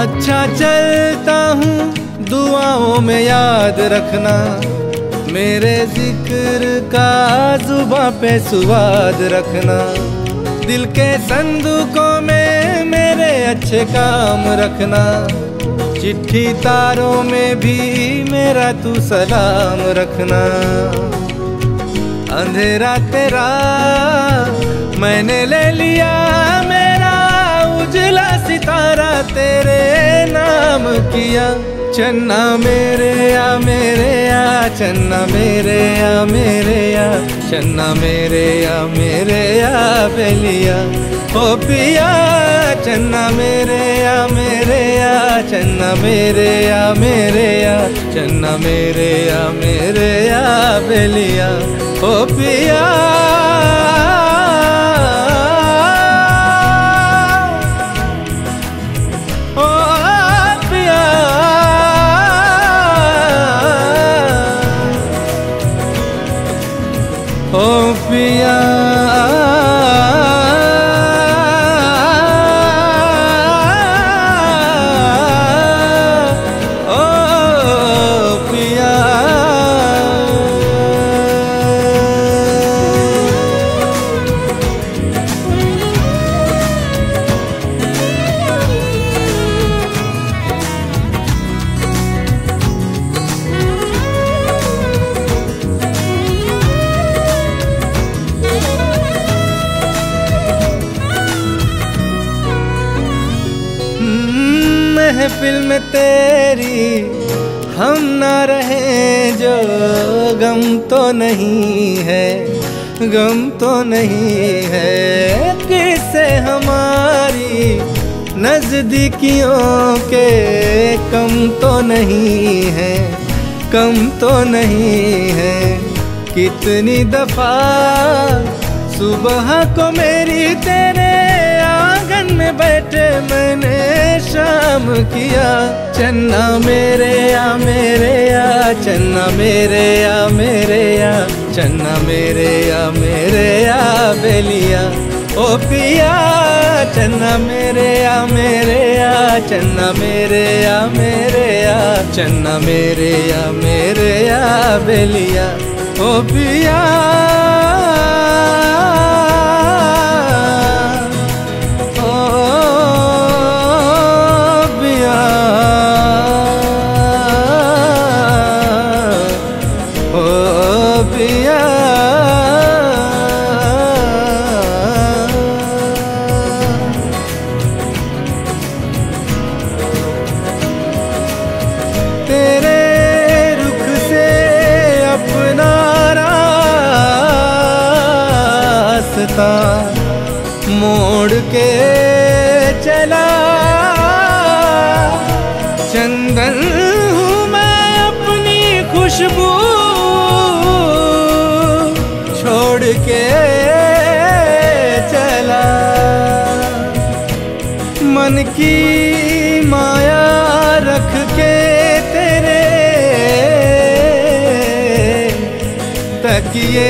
अच्छा चलता हूँ, दुआओं में याद रखना। मेरे ज़िक्र का जुबा पे स्वाद रखना। दिल के संदूकों में मेरे अच्छे काम रखना। चिट्ठी तारों में भी मेरा तू सलाम रखना। अंधेरा तेरा मैंने ले लिया, मेरा सितारा तेरे नाम किया। चन्ना मेरे या मेरे या चन्ना मेरे या मेरे या चन्ना मेरे या मेरे या बेलिया। ओ पिया, चन्ना मेरे या मेरे या चन्ना मेरे या मेरे या चन्ना मेरे या मेरे या बेलिया। ओ पिया ओ पिया महफिल में तेरी। हम ना रहे जो गम तो नहीं है, गम तो नहीं है। किससे हमारी नजदीकियों के कम तो नहीं है, कम तो नहीं है। कितनी दफ़ा सुबह को मेरी तेरे किया चन्ना मेरे या मेरे या चन्ना मेरे या मेरे या चन्ना मेरे या मेरे या बेलिया ओ पिया चन्ना मेरे या मेरे या चन्ना मेरे या मेरे या चन्ना मेरे या मेरे या बेलिया ओ पिया रास्ता मोड़ के चला। चंदन हूँ मैं अपनी खुशबू, छोड़ के चला। मन की माया रख के तेरे तकिए